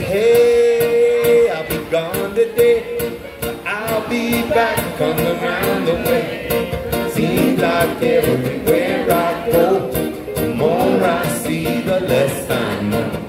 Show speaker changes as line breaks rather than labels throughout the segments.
Hey, I'll be gone today. I'll be back, come around the way. Seems like everywhere I go, the more I see, the less I know.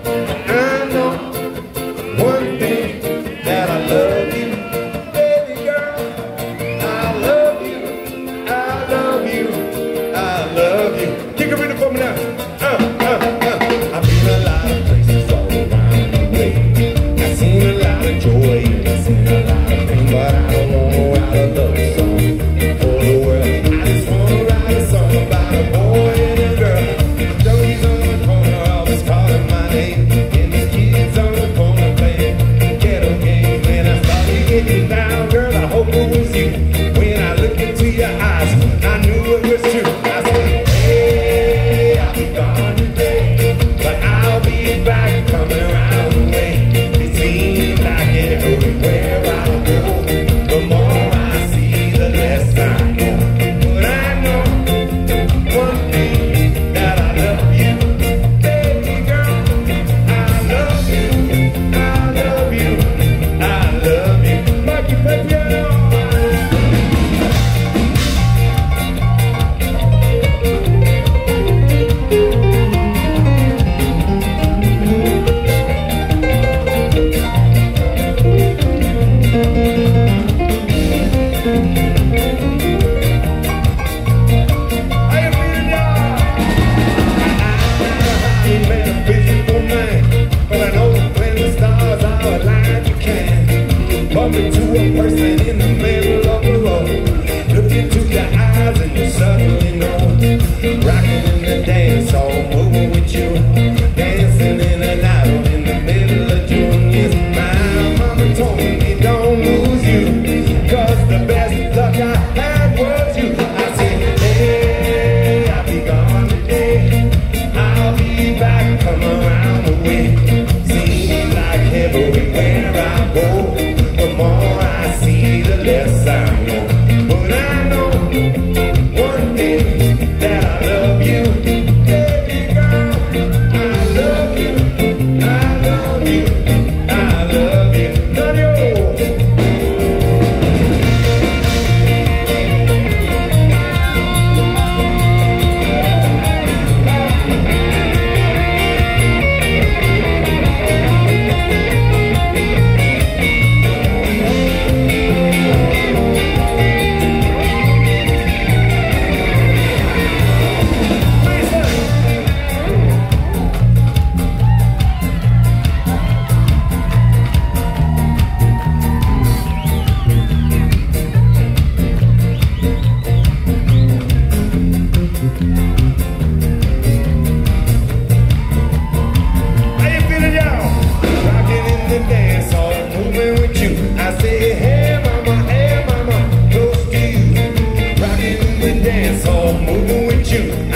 home.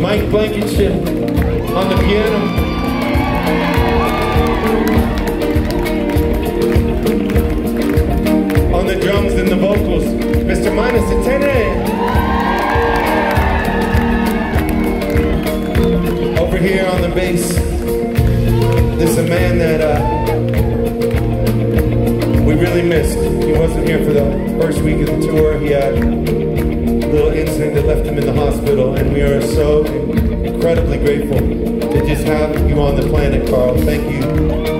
Mike Blankenship on the piano. On the drums and the vocals, Mr. Manas Itene. Over here on the bass, there's a man that uh, missed. He wasn't here for the first week of the tour. He had a little incident that left him in the hospital, and we are so incredibly grateful to just have you on the planet, Carl. Thank you